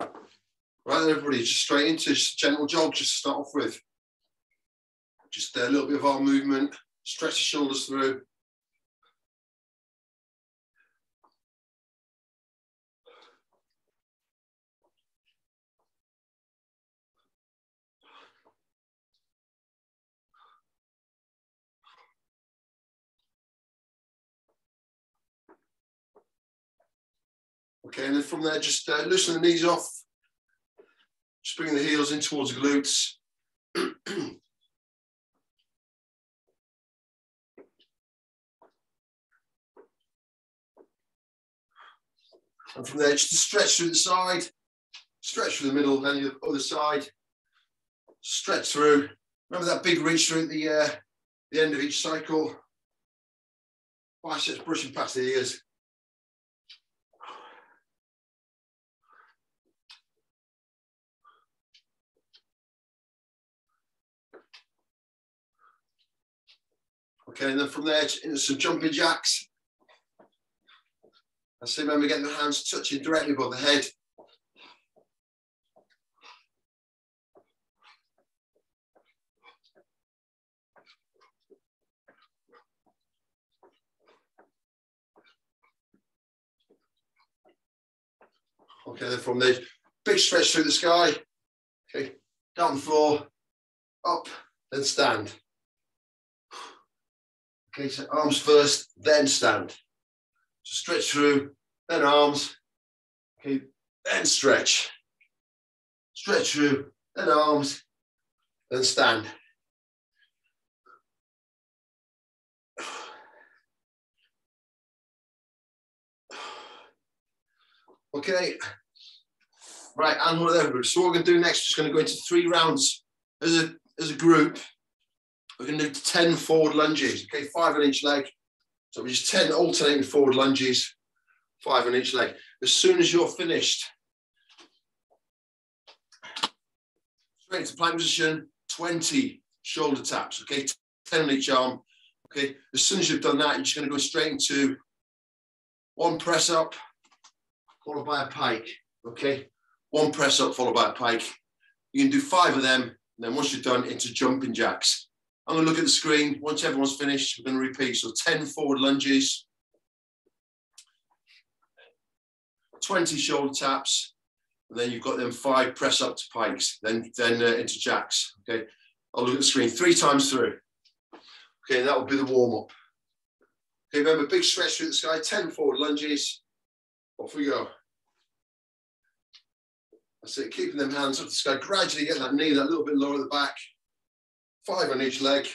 Right everybody, just straight into just gentle jog, just to start off with. Just a little bit of arm movement, stretch the shoulders through. Okay, and then from there, just uh, loosen the knees off. Just bring the heels in towards the glutes. and from there, just stretch through the side, stretch through the middle, then the other side, stretch through. Remember that big reach through at the, uh, the end of each cycle. Biceps brushing past the ears. Okay, and then from there into some jumping jacks. I see remember getting the hands touching directly above the head. Okay, then from there, big stretch through the sky. Okay, down the floor, up, then stand. Okay, so arms first, then stand. So stretch through, then arms. Okay, then stretch. Stretch through, then arms, then stand. Okay, right, and whatever. So what we're to do next, we're just going to go into three rounds as a as a group. We're going to do 10 forward lunges, okay, five on each leg. So we just 10 alternating forward lunges, five on each leg. As soon as you're finished, straight to plank position, 20 shoulder taps, okay, 10 on each arm. Okay, as soon as you've done that, you're just going to go straight into one press up, followed by a pike, okay? One press up, followed by a pike. You can do five of them, and then once you're done, into jumping jacks. I'm going to look at the screen. Once everyone's finished, we're going to repeat. So 10 forward lunges, 20 shoulder taps, and then you've got them five press up to pikes, then, then uh, into jacks. Okay, I'll look at the screen three times through. Okay, that will be the warm up. Okay, remember, big stretch through the sky, 10 forward lunges. Off we go. That's it, keeping them hands up the sky, gradually getting that knee that little bit lower at the back five on each leg.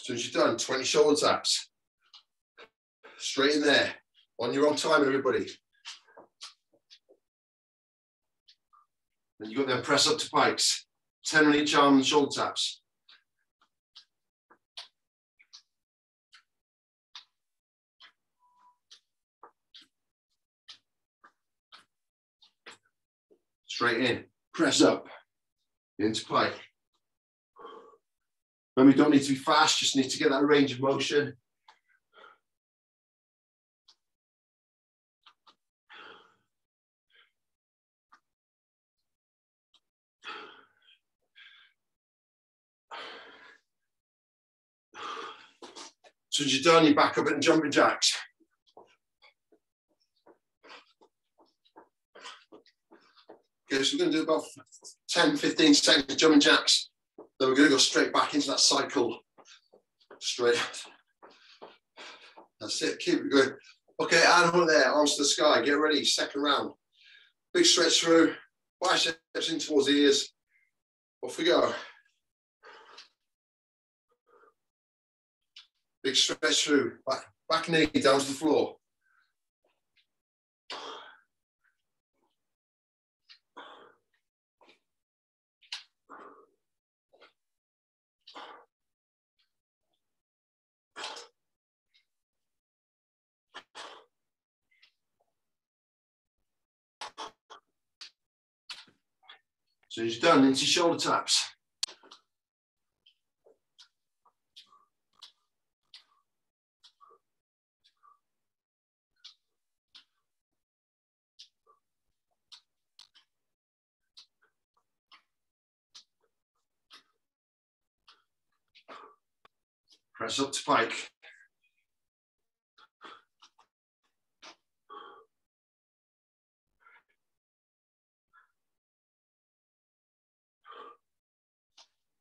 As soon as you're done, 20 shoulder taps. Straight in there, on your own time, everybody. Then you've got them press up to pikes, 10 on each arm and shoulder taps. Straight in, press up, into play. And we don't need to be fast, just need to get that range of motion. So you're done, you back up and jumping jacks. So we're going to do about 10, 15 seconds jumping jacks. Then we're going to go straight back into that cycle. Straight. That's it. Keep it going. Okay, and hold there. Arms to the sky. Get ready. Second round. Big stretch through. Biceps in towards the ears. Off we go. Big stretch through. Back, back knee down to the floor. So he's done into shoulder taps. Press up to pike.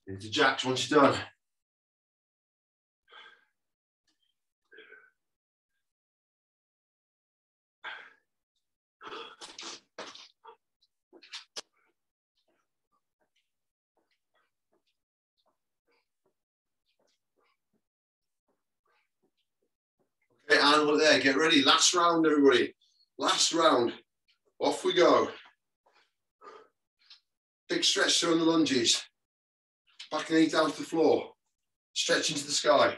Into jacks once you're done. Okay, and we're there. Get ready. Last round, everybody. Last round. Off we go. Big stretch through on the lunges. Back knee down to the floor. Stretch into the sky.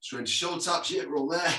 So into shoulder taps, yeah, all there.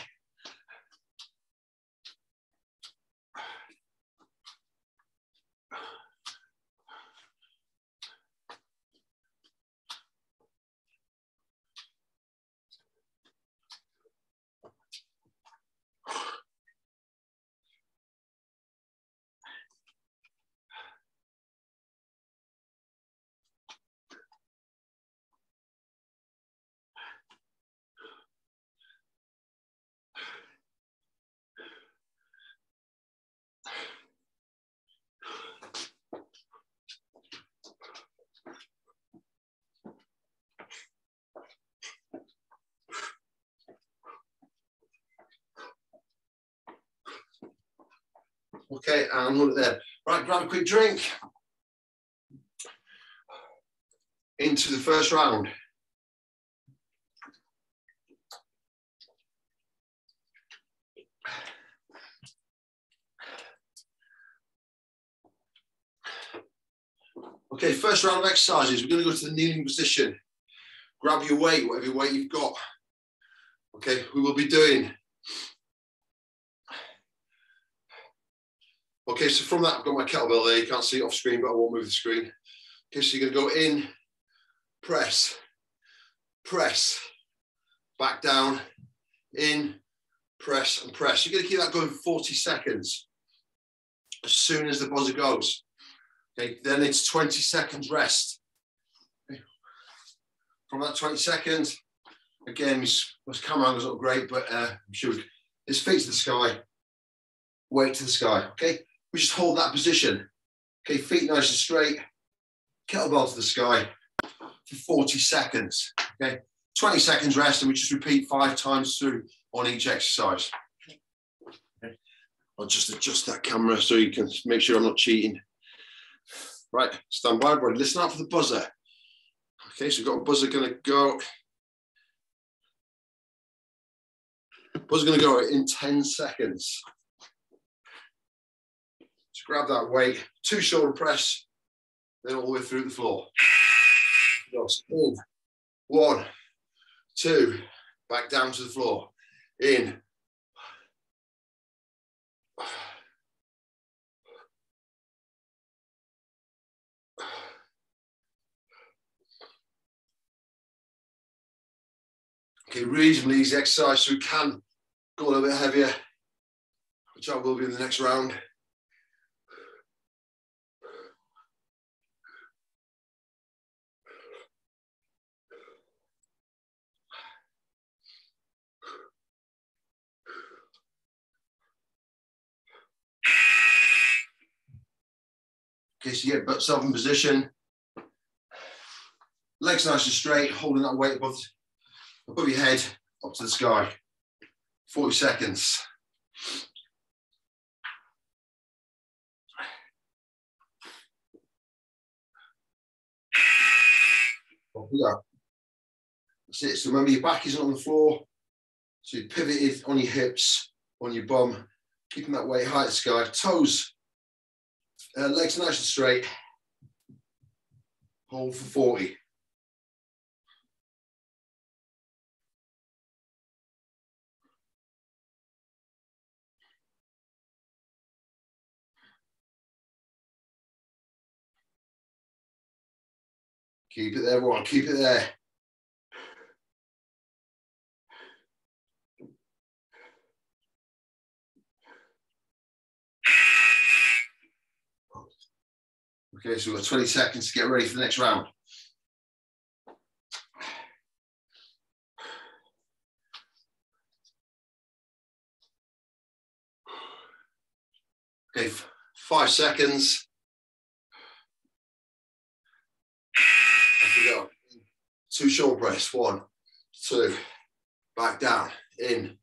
Okay, and hold it there. Right, grab a quick drink. Into the first round. Okay, first round of exercises. We're going to go to the kneeling position. Grab your weight, whatever weight you've got. Okay, we will be doing Okay, so from that, I've got my kettlebell there. You can't see it off screen, but I won't move the screen. Okay, so you're to go in, press, press, back down, in, press, and press. You're to keep that going for 40 seconds. As soon as the buzzer goes. Okay, then it's 20 seconds rest. Okay. From that 20 seconds, again, his, camera angle's not great, but uh, I'm sure his feet to the sky, weight to the sky. Okay, we just hold that position. Okay, feet nice and straight, kettlebell to the sky for 40 seconds. Okay, 20 seconds rest, and we just repeat five times through on each exercise. Okay. I'll just adjust that camera so you can make sure I'm not cheating. Right, stand by, everybody. Listen out for the buzzer. Okay, so we've got a buzzer going to go. Buzzer going to go in 10 seconds grab that weight, two shoulder press, then all the way through the floor. In, one, two, back down to the floor, in. Okay, reasonably easy exercise, so we can go a little bit heavier, which I will be in the next round. Okay, so you get yourself in position. Legs nice and straight, holding that weight above, above your head, up to the sky. 40 seconds. Oh, That's it. So remember your back isn't on the floor. So you pivoted on your hips on your bum, keeping that weight high at the sky, toes, uh, legs nice and straight. Hold for 40. Keep it there, everyone. Keep it there. Okay, so we've got 20 seconds to get ready for the next round. Okay, five seconds. We go. Two shoulder press. One, two, back down, in.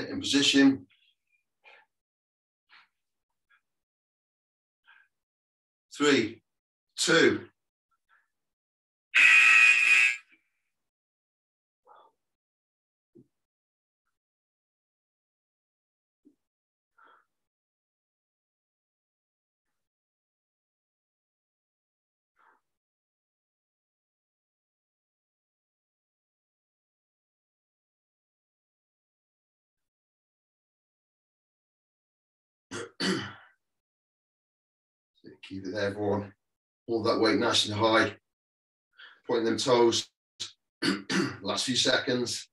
Sit in position. Three, two. Keep it there, everyone. Hold that weight nice and high. Pointing them toes. Last few seconds.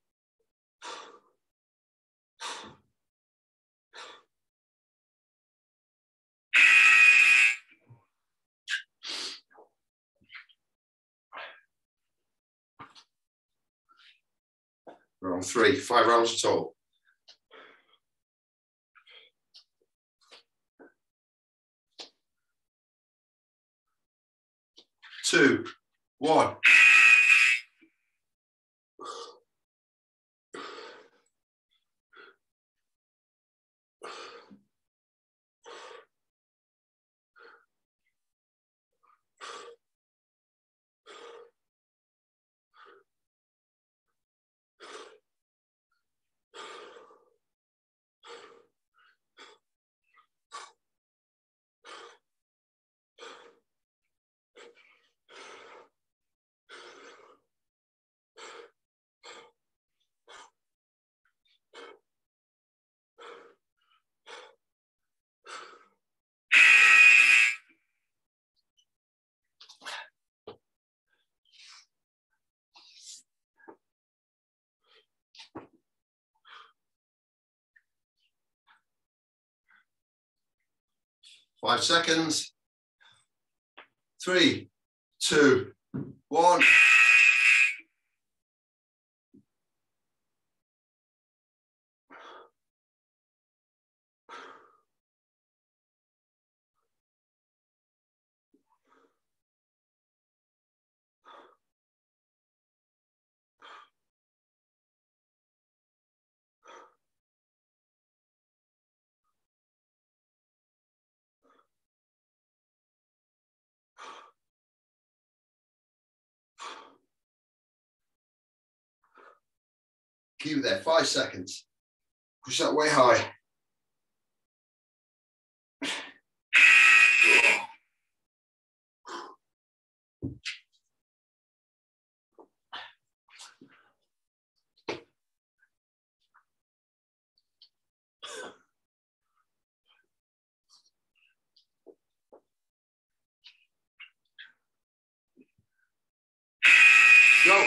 Round three, five rounds total. Two, one. Five seconds. Three, two, one. It there, five seconds. Push that way high. Go.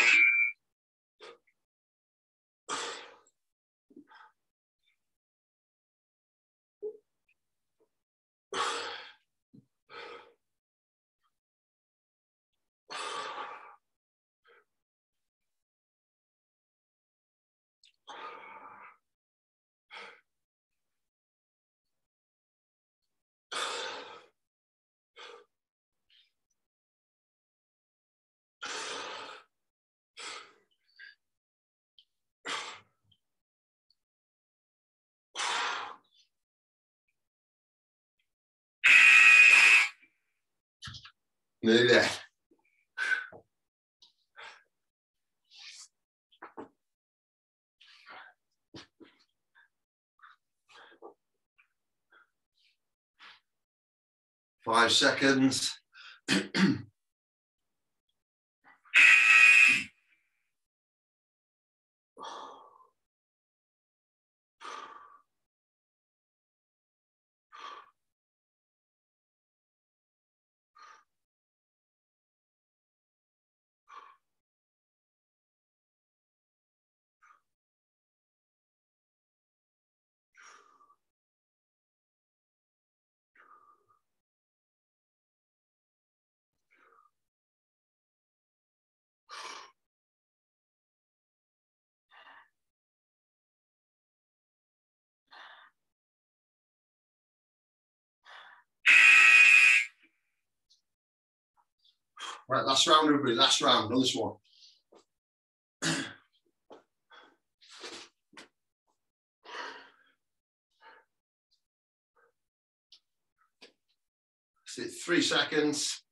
Nearly there. Five seconds. Right, last round, everybody. Last round on this one. Three seconds.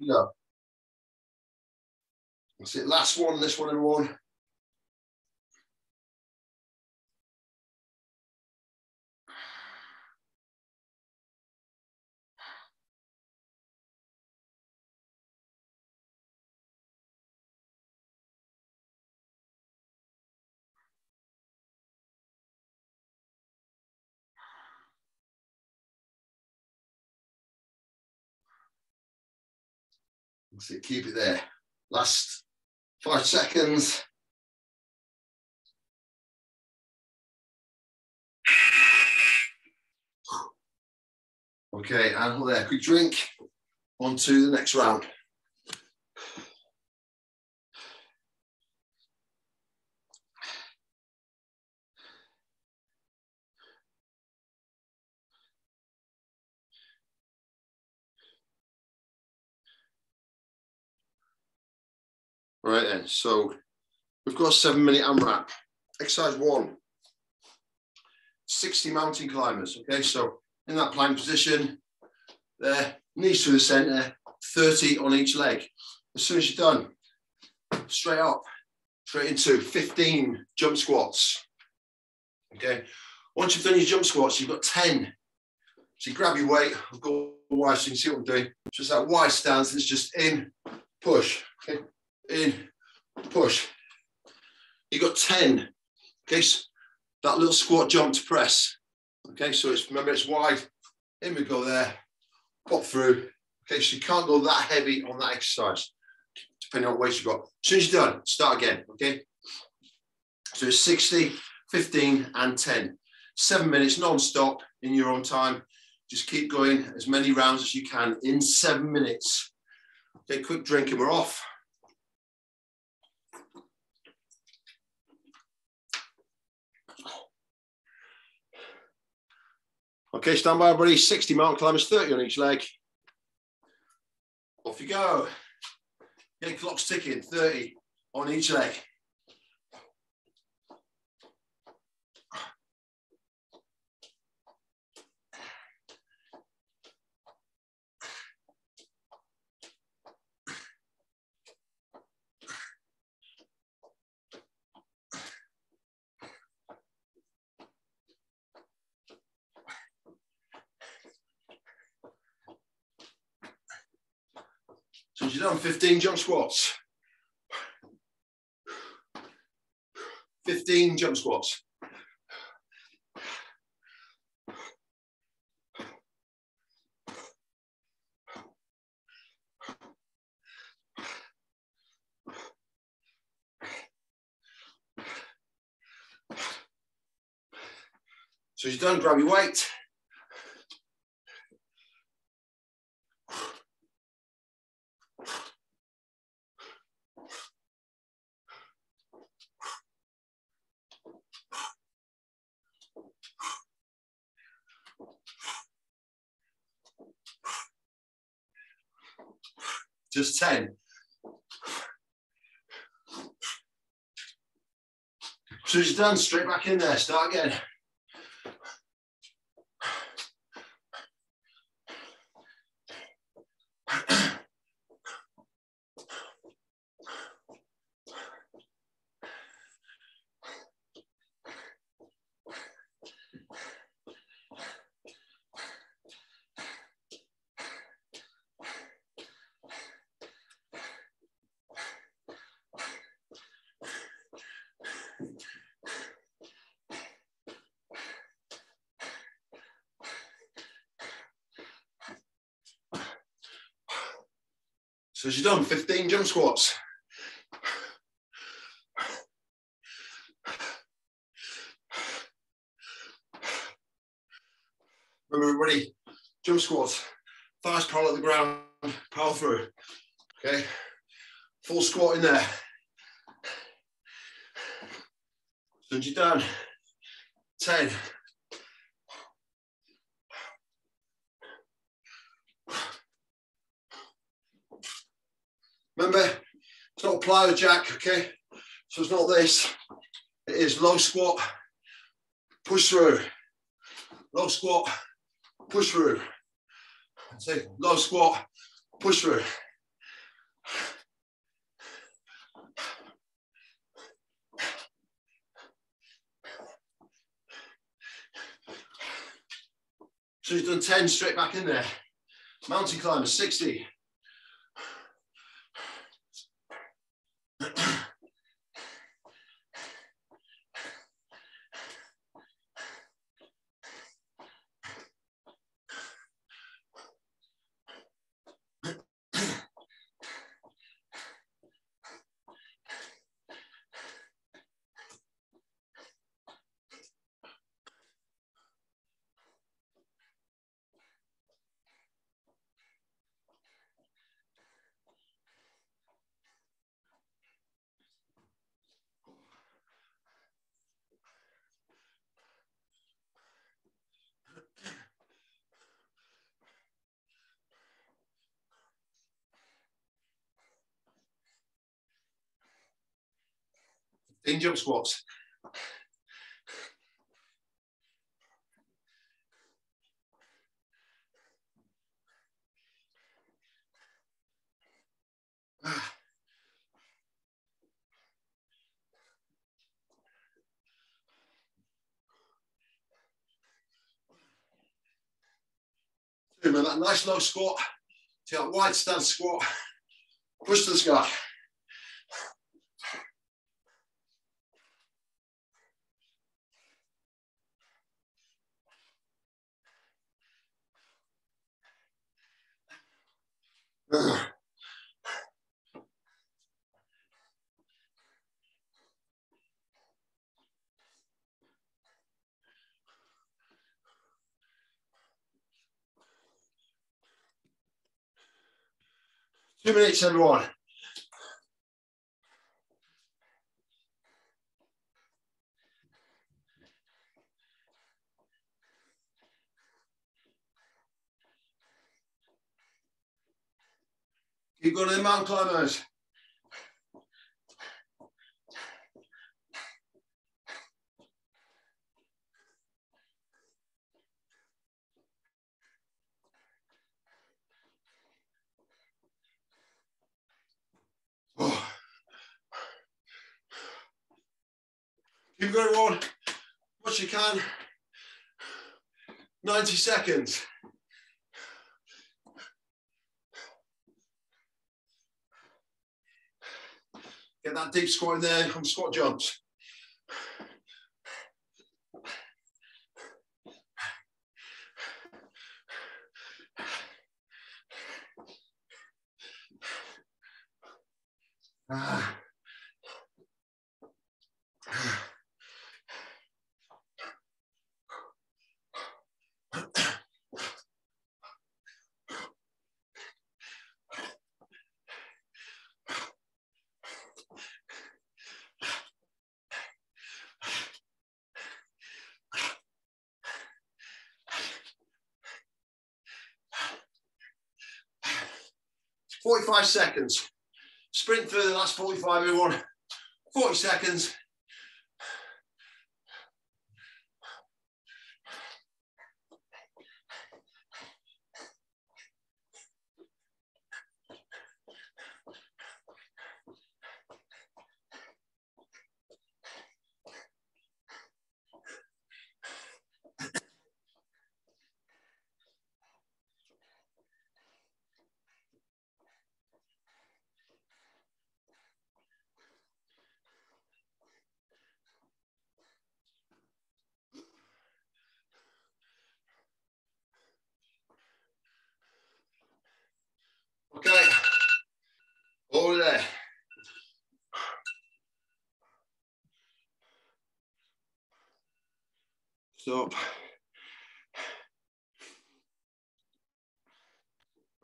No. That's it. Last one, this one, everyone. It. Keep it there. Last five seconds. Okay, and there. Quick drink. On to the next round. Right then, so we've got a seven minute AMRAP. Exercise one, 60 mountain climbers. Okay, so in that plank position, there, knees to the center, 30 on each leg. As soon as you're done, straight up, straight into 15 jump squats. Okay, once you've done your jump squats, you've got 10. So you grab your weight, I've got wide so you can see what I'm doing. Just that wide stance, it's just in, push. Okay, in, push. You got 10. Okay, so that little squat jump to press. Okay, so it's remember it's wide. In we go there, pop through. Okay, so you can't go that heavy on that exercise, depending on what weight you've got. As soon as you're done, start again. Okay. So it's 60, 15, and 10. Seven minutes non-stop in your own time. Just keep going as many rounds as you can in seven minutes. Okay, quick drink and we're off. Okay, stand by, everybody. 60 mountain climbers, 30 on each leg. Off you go. Okay, clock's ticking, 30 on each leg. 15 jump squats. 15 jump squats. So you're done, grab your weight. Just 10. So you're done, straight back in there, start again. So you're done, 15 jump squats. Remember, everybody, jump squats. Fast Thighs parallel the ground, power through. Okay, full squat in there. So as you're done, 10, Remember, it's not a plyo jack, okay? So it's not this. It is low squat, push through. Low squat, push through. Low squat, push through. So you've done 10 straight back in there. Mountain climber, 60. In jump squats. Doing that nice low squat, take that wide stance squat, push to the sky. Two minutes, everyone. Keep going to the mountain climbers. Keep going on, what you can. 90 seconds. Get that deep squat in there on squat jumps. Ah. 45 seconds. Sprint through the last 45, everyone. 40 seconds. Okay. Over there. Stop.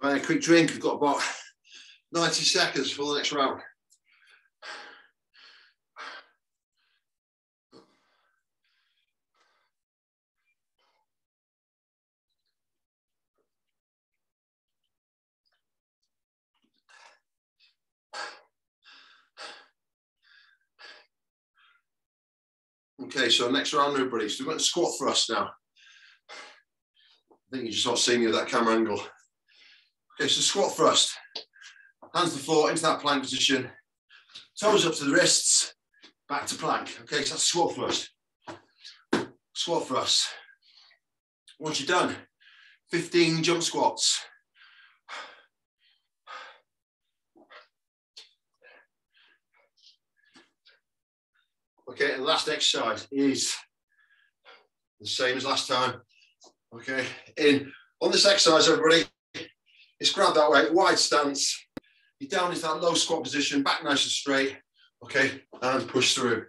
Right, a quick drink. We've got about 90 seconds for the next round. Okay, so next round, everybody. So we're going to squat thrust now. I think you're just not seeing me with that camera angle. Okay, so squat thrust. Hands to the floor, into that plank position. Toes up to the wrists, back to plank. Okay, so that's squat thrust. Squat thrust. Once you're done, 15 jump squats. Okay, and last exercise is the same as last time. Okay, in on this exercise, everybody, it's grab that way, wide stance. You're down into that low squat position, back nice and straight. Okay, and push through.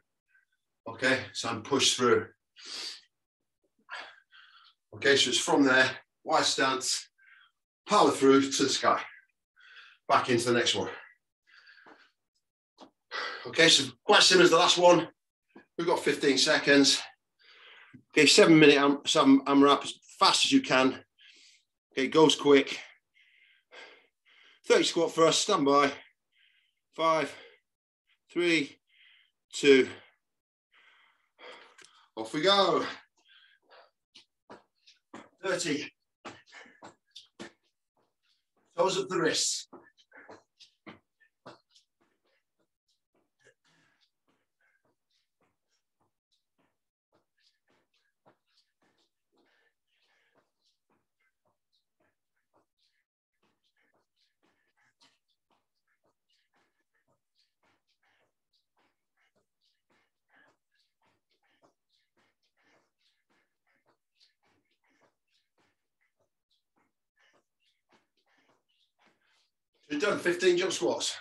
Okay, so I'm push through. Okay, so it's from there, wide stance, power through to the sky. Back into the next one. Okay, so quite similar as the last one. We've got 15 seconds. Okay, seven minute am, seven AMRAP as fast as you can. Okay, goes quick. 30 squat for us, stand by. Five, three, two. Off we go. 30. Toes up the wrists. Done 15 jump squats.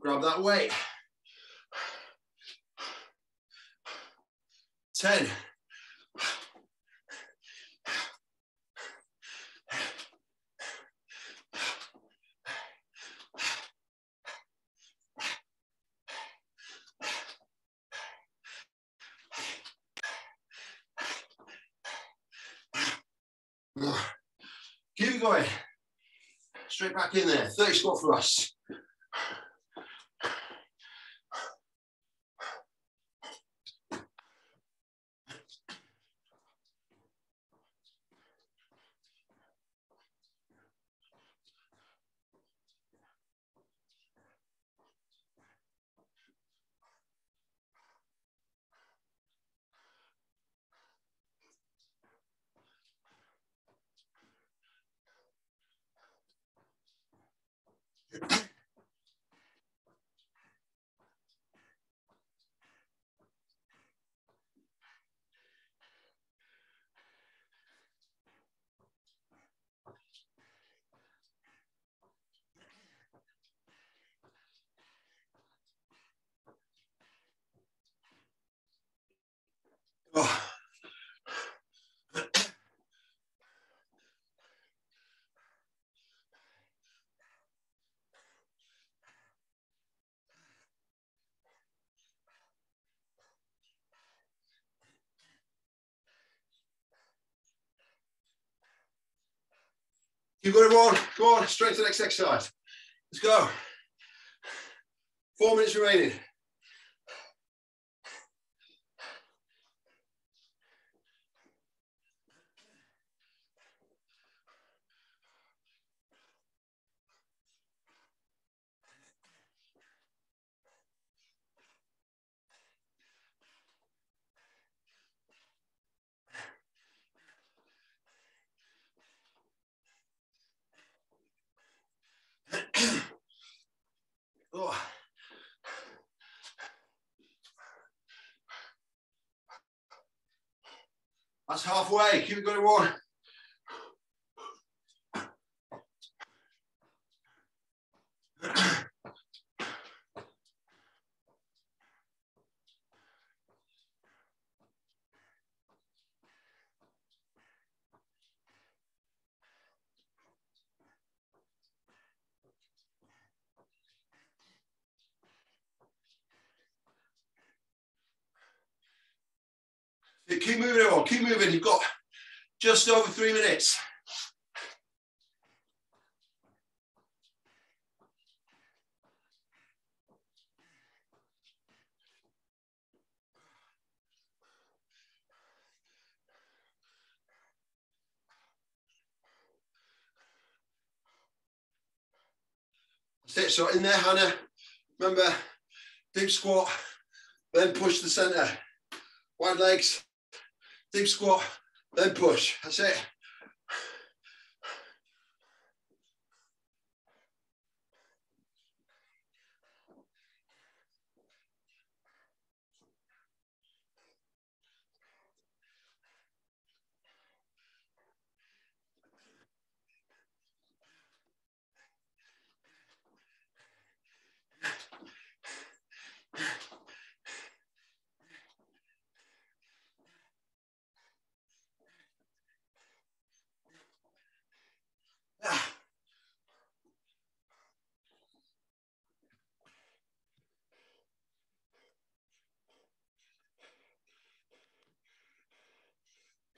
Grab that weight. 10. Keep going. Straight back in there. 30 squat for us. You've got it on. Go on, straight to the next exercise. Let's go. Four minutes remaining. oh. That's halfway. Keep it going, one. Keep moving keep moving. You've got just over three minutes. It. So in there, Hannah, remember, deep squat, then push the center. Wide legs, deep squat, then push. That's it.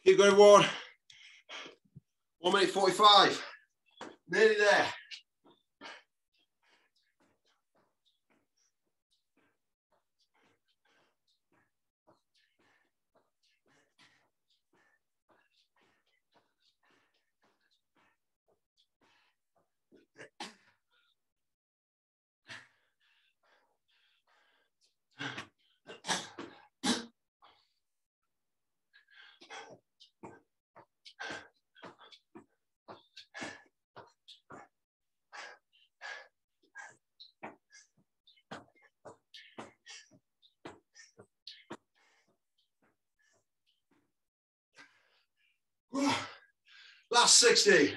Keep going, one. One minute 45. Nearly there. Last 60.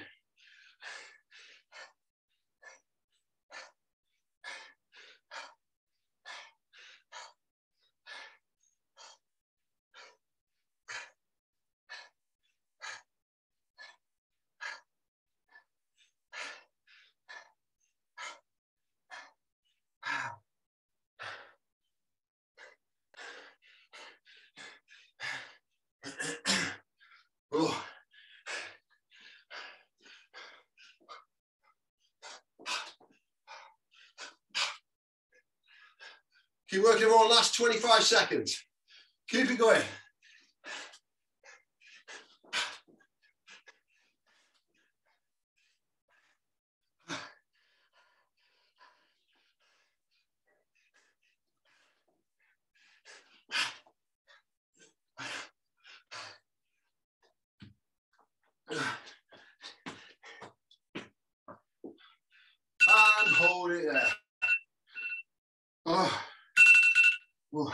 Oh. Working on last 25 seconds. Keep it going. And hold it there. Oh. Oh.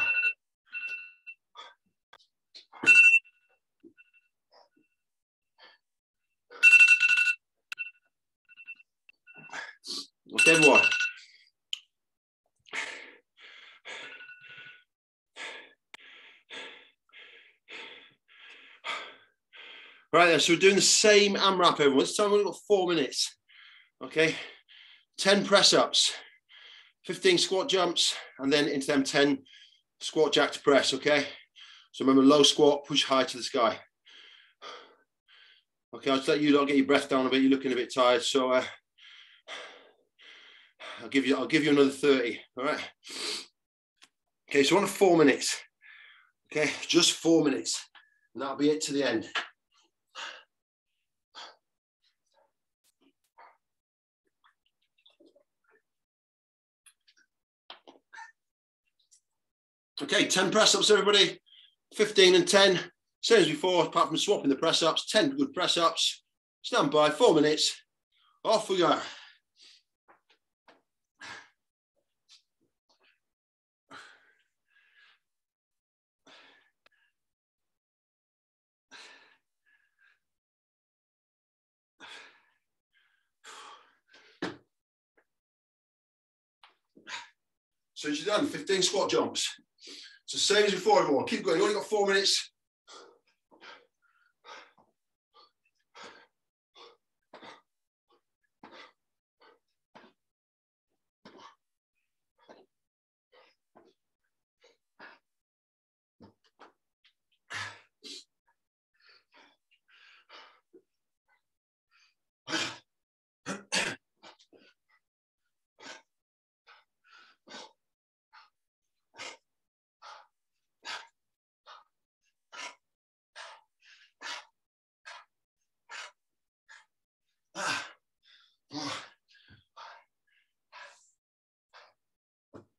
Okay, boy. Right then, so we're doing the same AMRAP, everyone. This time we've got four minutes. Okay, 10 press ups, 15 squat jumps, and then into them 10 squat jack to press. Okay, so remember low squat, push high to the sky. Okay, I'll just let you not get your breath down a bit. You're looking a bit tired, so uh, I'll give you I'll give you another 30. All right. Okay, so we're on four minutes. Okay, just four minutes. And that'll be it to the end. Okay, 10 press ups, everybody. 15 and 10. Same as before, apart from swapping the press ups, 10 good press ups. Stand by, four minutes. Off we go. So you're done, 15 squat jumps. So same as before, everyone. Keep going. You only got four minutes.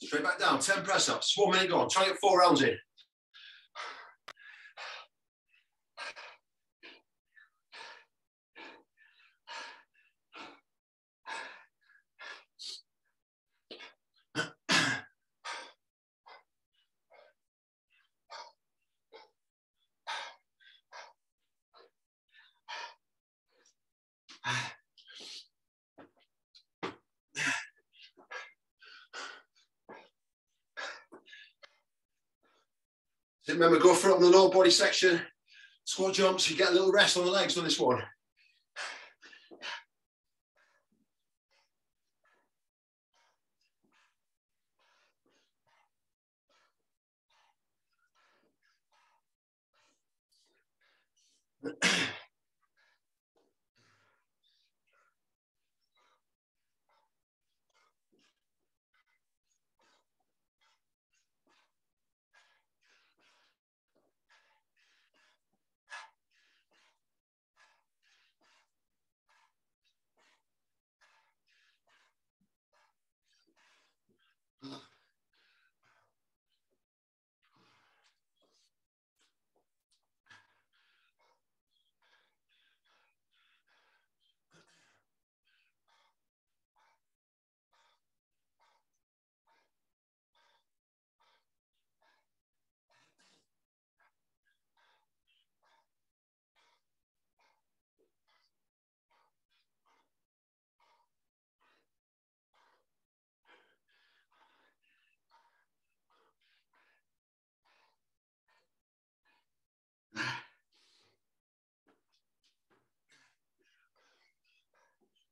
Straight back down, 10 press ups, one minute gone. Try and get four rounds in. Remember, go for it on the lower body section. Squat jumps, you get a little rest on the legs on this one.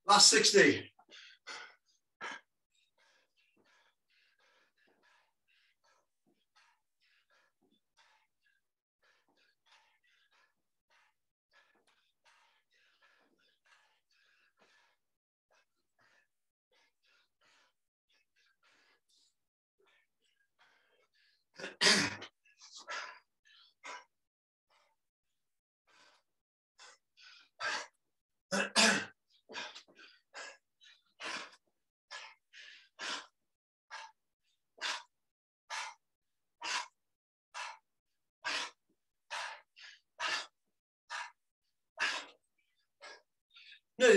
Last 60.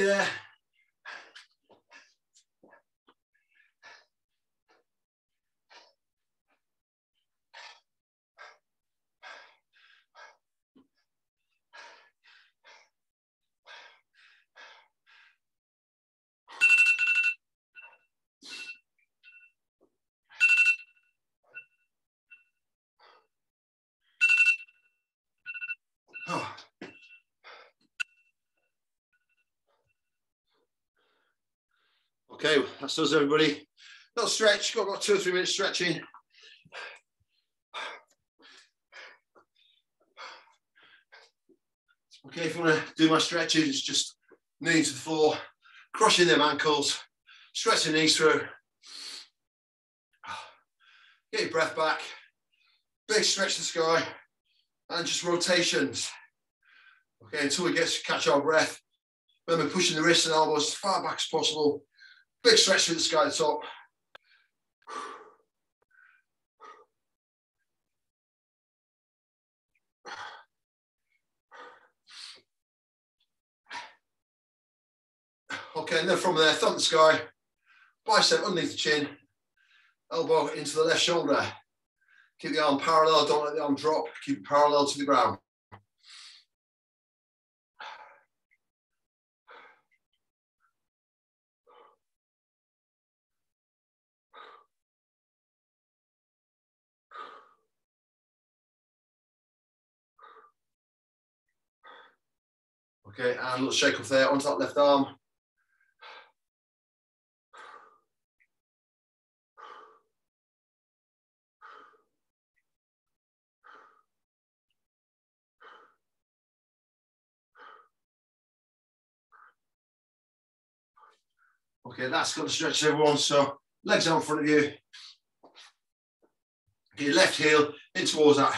There. Okay, that's us, everybody. Little stretch, got about two or three minutes stretching. Okay, if you want to do my stretches, it's just knee to the floor, crushing them ankles, stretch the knees through. Get your breath back. Big stretch to the sky and just rotations. Okay, until we get to catch our breath. Remember pushing the wrists and elbows as far back as possible. Big stretch through the sky top. Okay, and then from there, thumb the sky, bicep underneath the chin, elbow into the left shoulder. Keep the arm parallel, don't let the arm drop, keep it parallel to the ground. Okay, and a little shake off there onto that left arm. Okay, that's got to stretch everyone. So legs out in front of you. Okay, left heel in towards that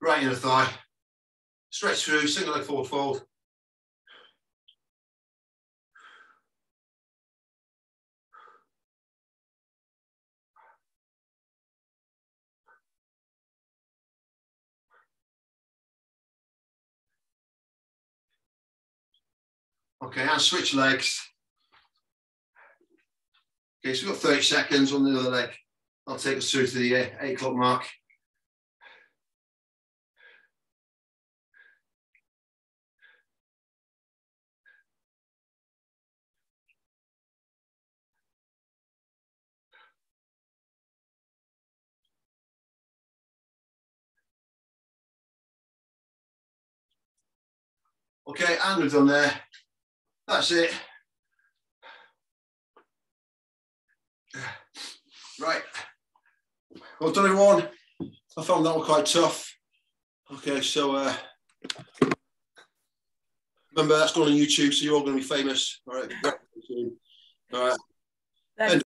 right inner thigh. Stretch through, single leg forward fold. Okay, and switch legs. Okay, so we've got 30 seconds on the other leg. I'll take us through to the uh, eight o'clock mark. Okay, and we've done there. That's it. Right. Well done, everyone. I found that one quite tough. Okay, so uh, remember that's going on YouTube, so you're all going to be famous. All right. All right.